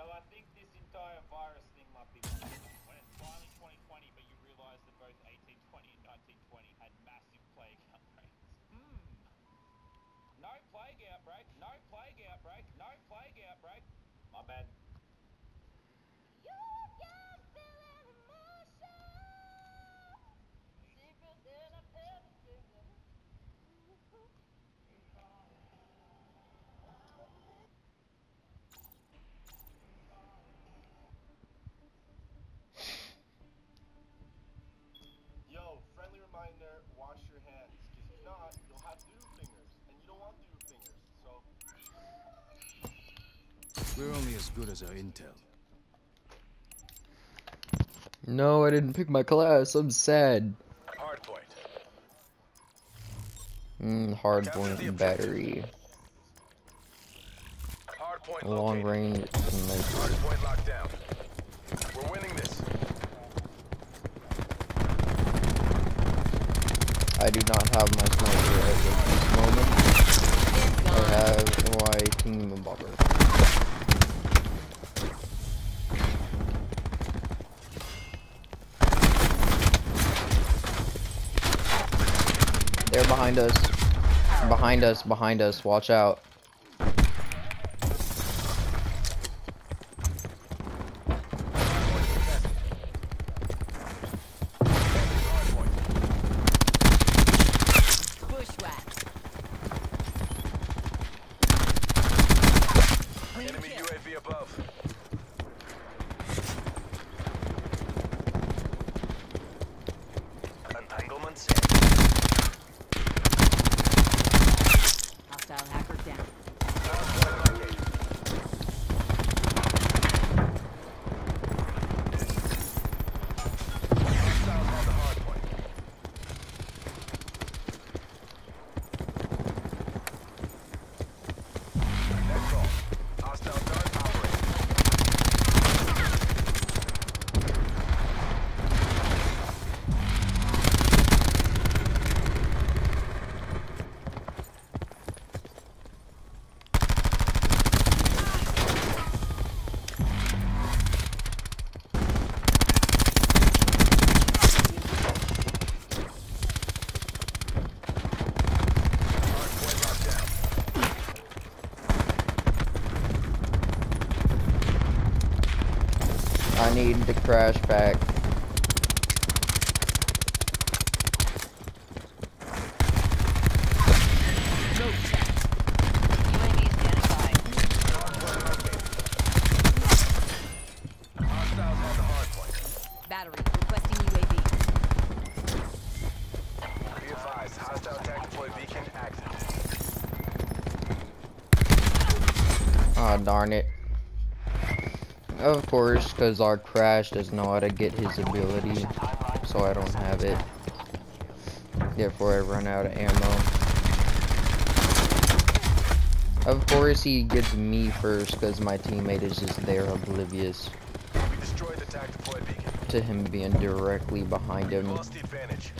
So I think this entire virus thing might be. When it's finally 2020, but you realise that both 1820 and 1920 had massive plague outbreaks. Hmm. No plague outbreak, no plague outbreak, no plague outbreak. My bad. We're only as good as our intel. No, I didn't pick my class. I'm sad. Hardpoint. Mm, hardpoint and battery. Hardpoint Long located. range sniper. Hardpoint locked down. We're winning this. I do not have my sniper at this moment. I have my team bomber. Behind us. Behind us, behind us. Watch out. Bushwhacked. I need to crash back. Course, because our Crash doesn't know how to get his ability, so I don't have it. Therefore, I run out of ammo. Of course, he gets me first because my teammate is just there oblivious We destroyed the attack beacon. to him being directly behind him. Lost the advantage.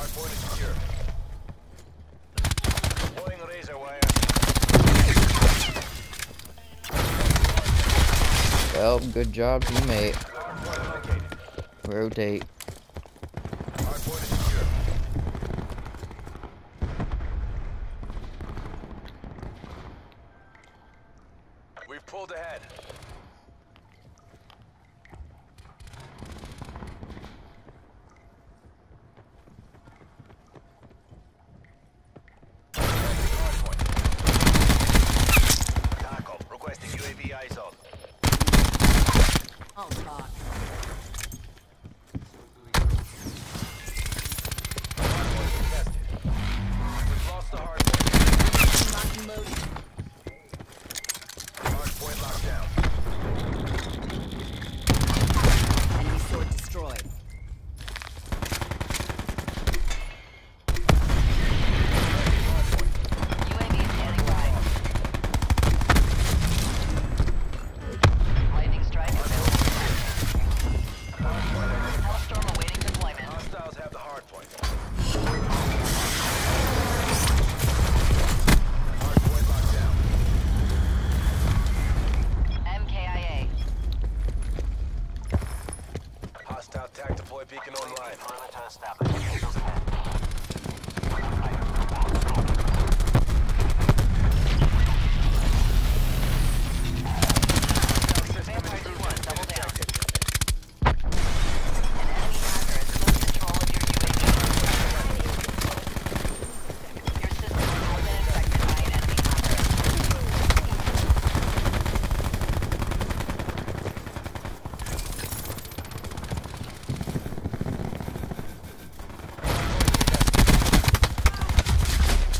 Hardpoint is secure. Deploying razor wire. Well, good job, teammate. Rotate. Hardpoint is secure. We've pulled ahead. Taco, requesting UAV eyes on. On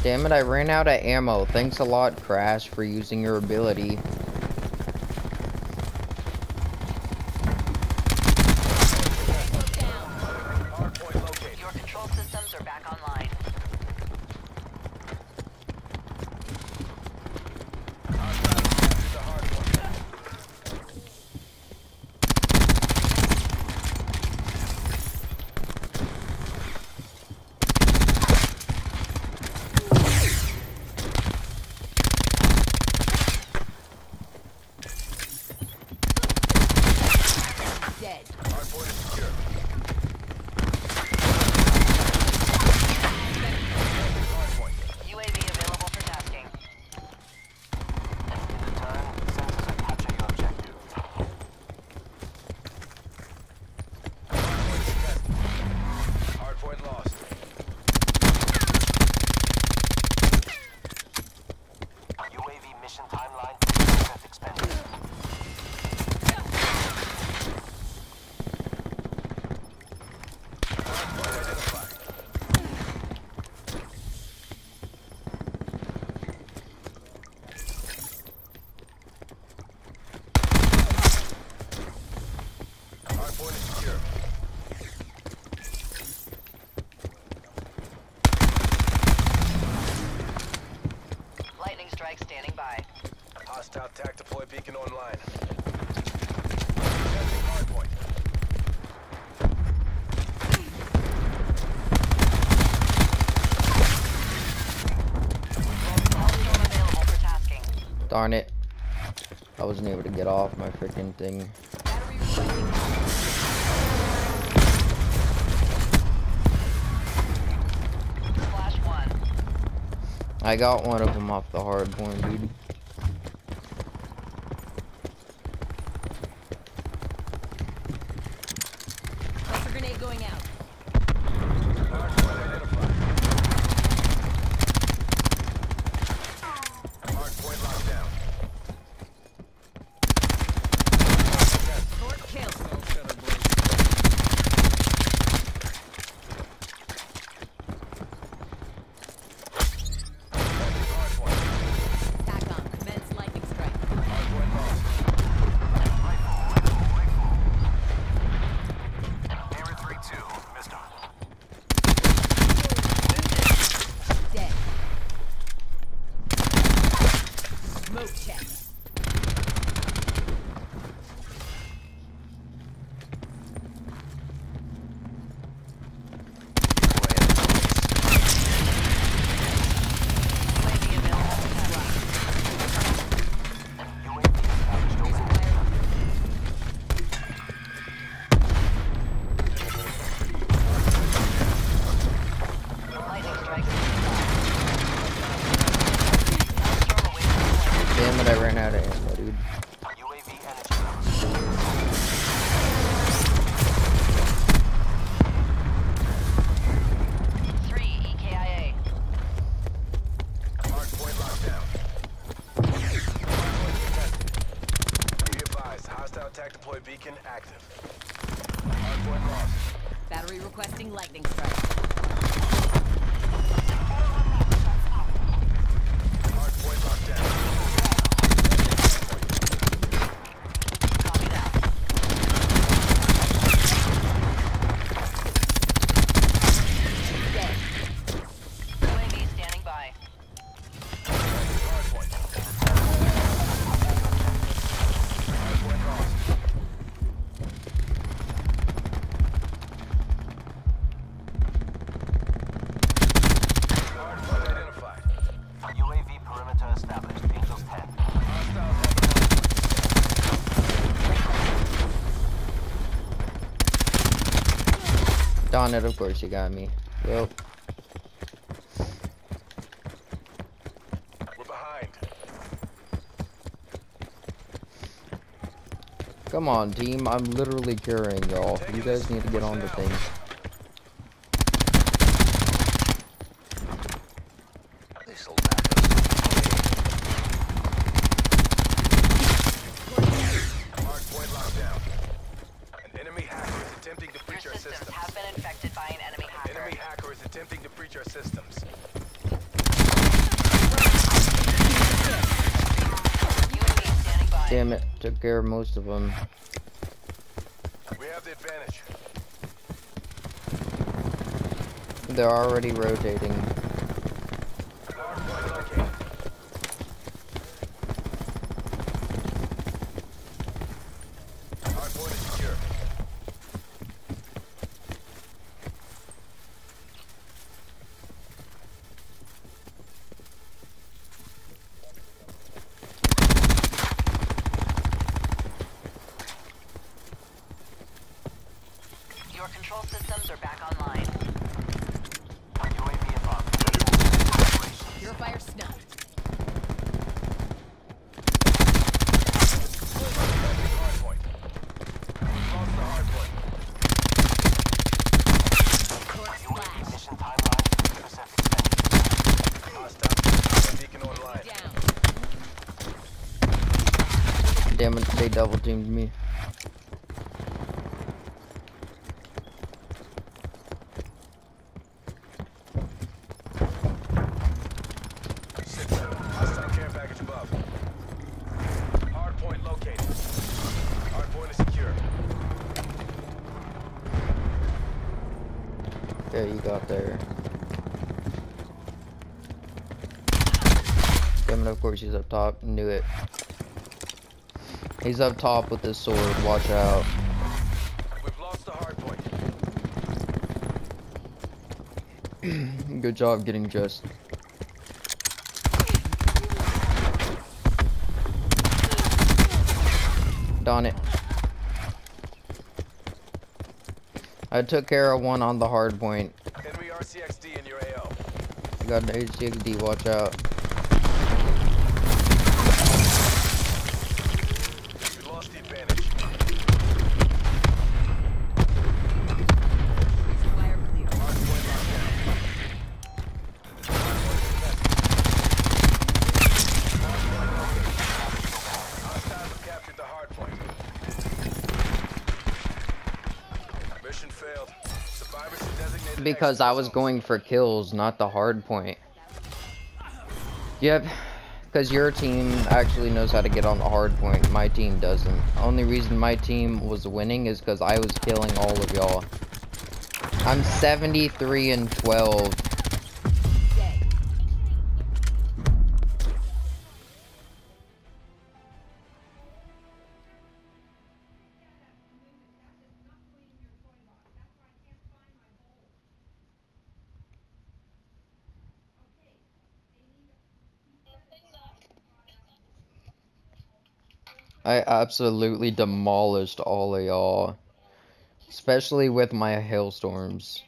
damn it, I ran out of ammo. Thanks a lot, Crash, for using your ability. Darn it. I wasn't able to get off my freaking thing. I got one of them off the hard point, dude. Donut, of course you got me. Well. We're behind. Come on, team. I'm literally carrying y'all. You guys need to get on to things. Damn it, took care of most of them. We have the advantage. They're already rotating. They double teamed me. You got there. Of course he's up top. Knew it. He's up top with his sword. Watch out. We've lost the hardpoint. Good job getting just. Darn it. I took care of one on the hard point. Enemy RCXD in your AO. Got an HCXD, watch out. Because I was going for kills, not the hard point. Yep, because your team actually knows how to get on the hard point. My team doesn't. Only reason my team was winning is because I was killing all of y'all. I'm 73 and 12. I absolutely demolished all of y'all. Especially with my Hellstorms.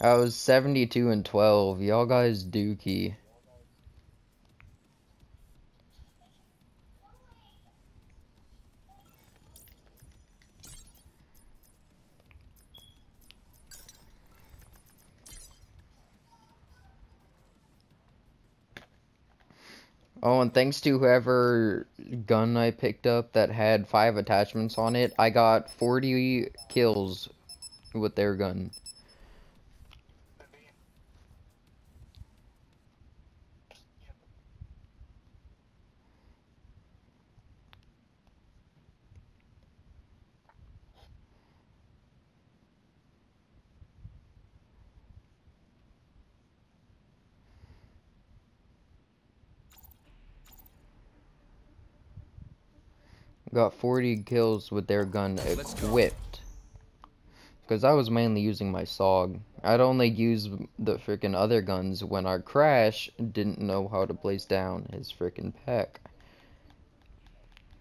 I was 72 and 12. Y'all guys dookie. Oh, and thanks to whoever gun I picked up that had five attachments on it, I got 40 kills with their gun. Got 40 kills with their gun equipped. Because I was mainly using my SOG. I'd only use the freaking other guns when our Crash didn't know how to place down his freaking pack.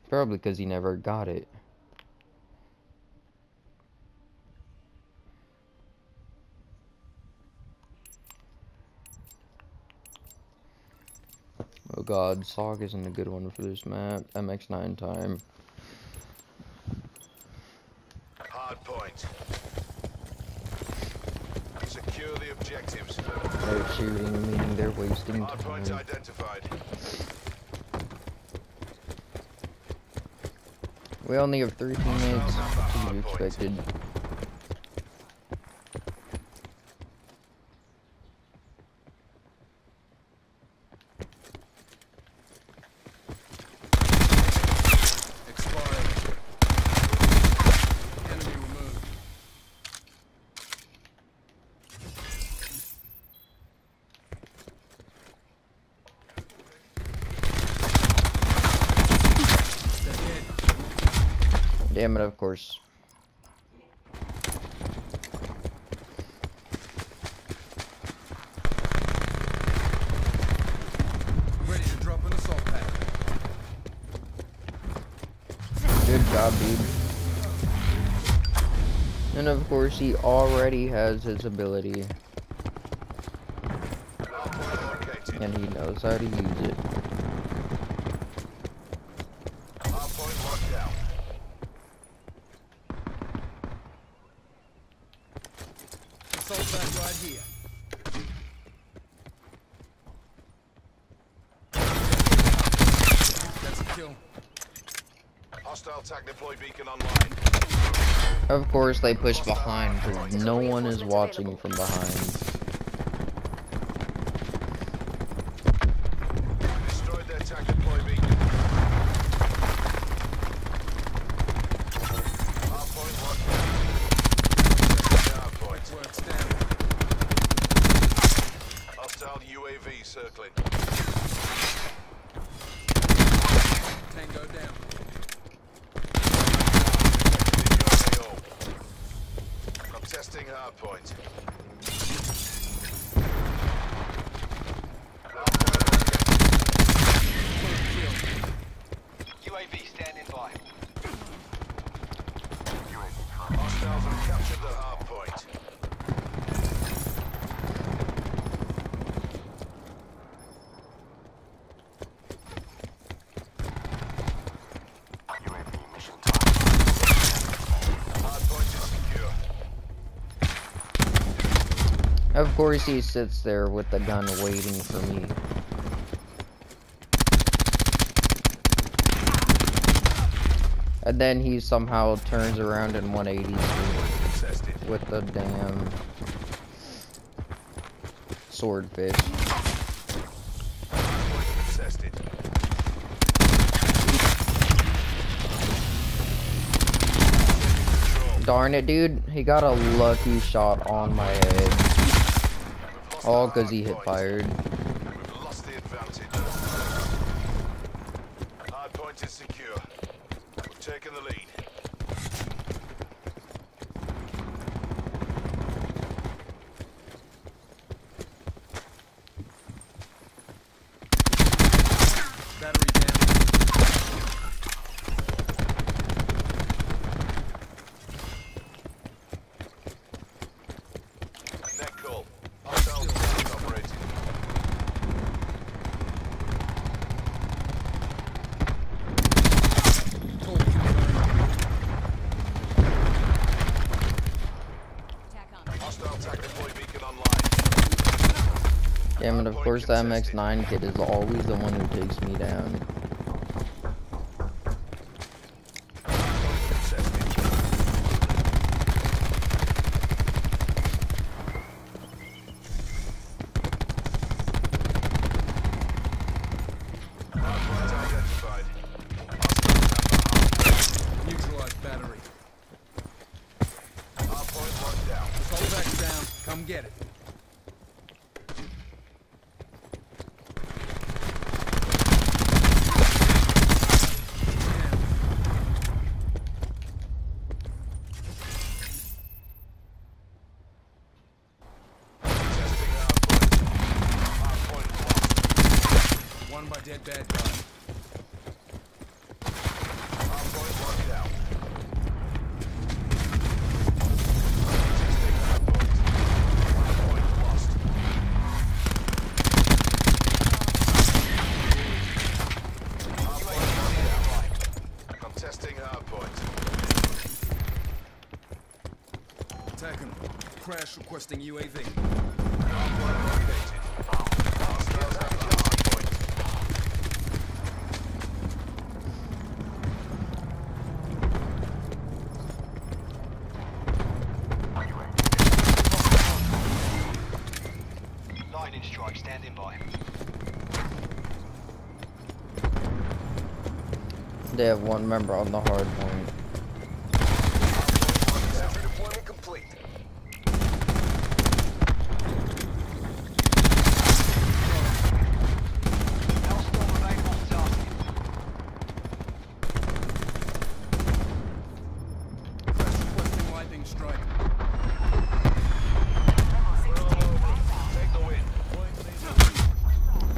Probably because he never got it. Oh god, SOG isn't a good one for this map. MX9 time. Secure the objectives. They're shooting, meaning they're wasting Hardpoint time. identified. We only have three teammates, to be expected. It, of course. Ready to drop an assault pack. Good job, dude. And of course, he already has his ability, and he knows how to use it. Of course, they push behind because no one is watching from behind. Testing Of course, he sits there with the gun waiting for me. And then he somehow turns around in 180 with the damn swordfish. Darn it, dude. He got a lucky shot on my head. All because he hit fired. We've lost the advantage. Hardpoint is secure. We've taken the lead. Battery down. Net call. Hostile operating. Call confirmed. Attack on. Hostile TAC deploy beacon online. Damn it, of course the MX-9 kid is always the one who takes me down. Tested. Hardpoint identified. Neutralize battery. Hardpoint locked down. Assault pack's down. Come get it. Testing hardpoint. Hardpoint locked. One by dead bad guy. Hardpoint locked down. Hardpoint lost. Hardpoint locked down. I'm testing hardpoint. Attack him. Crash requesting UAV. Hardpoint located. Hostiles have the hardpoint. Lightning strike standing by. They have one member on the hard point. Sentry deployment complete. Hellstorm available this afternoon.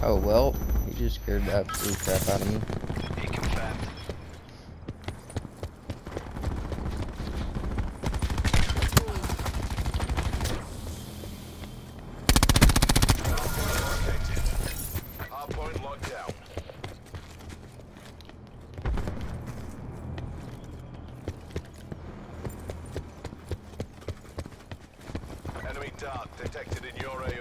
Oh well, he just scared the absolute crap out of me. Be confirmed. Hardpoint. Enemy dart detected in your AO.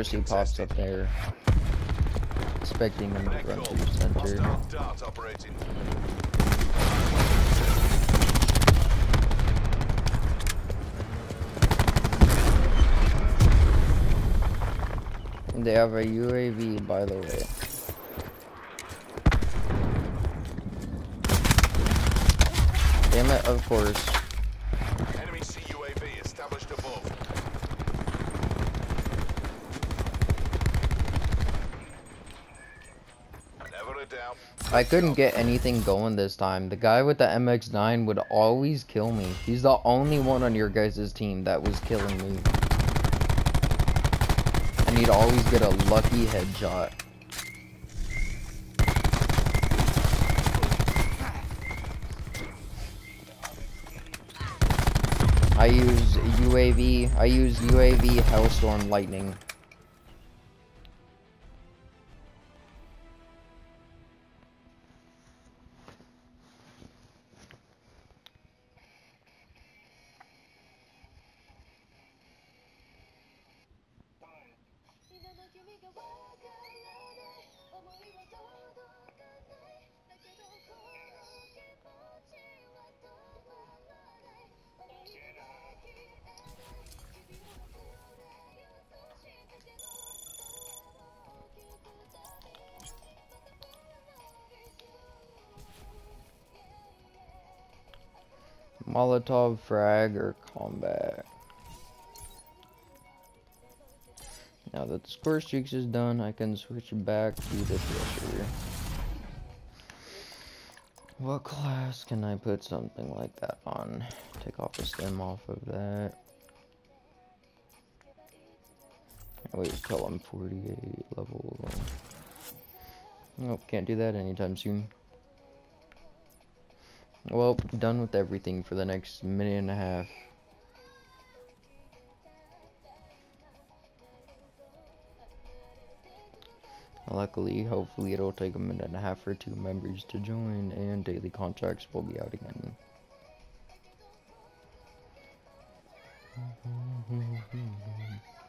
Course, he pops up there, expecting him to run through center. Dart. They have a UAV, by the way. Damn it, of course. Enemy CUAV established above. Never a doubt. I couldn't get anything going this time. The guy with the MX-9 would always kill me. He's the only one on your guys' team that was killing me. And he'd always get a lucky headshot. I use UAV. I use UAV Hellstorm Lightning. Molotov frag or combat. Now that the score streaks is done, I can switch back to the thresher. What class can I put something like that on? Take off the stem off of that. Wait till I'm 48 level. Nope, can't do that anytime soon. Well, done with everything for the next minute and a half. Luckily, hopefully it'll take a minute and a half for two members to join and daily contracts will be out again.